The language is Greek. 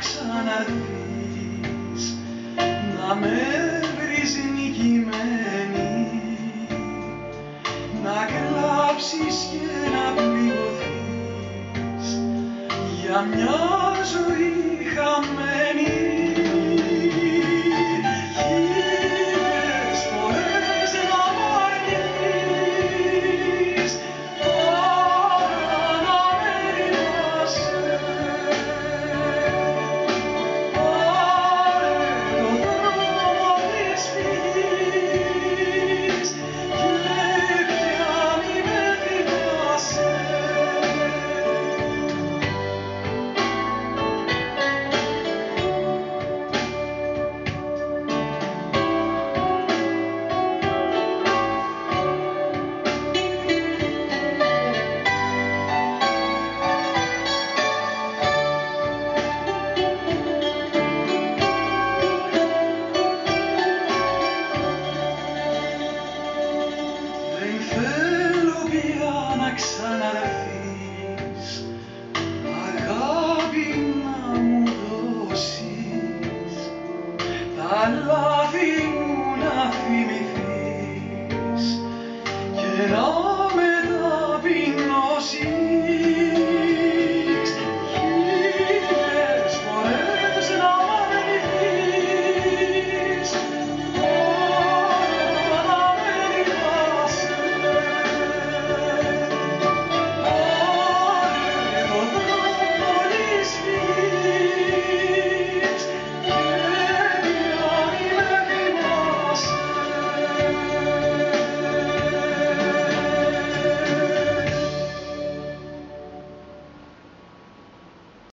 ξαναρθείς να με βρεις νικημένη να κλάψεις και να πληγωθείς για μια ζωή χαμένη θέλω πια να ξαναρθείς. Αγάπη να μου δώσεις. Τα λάθη μου να θυμηθείς. Και να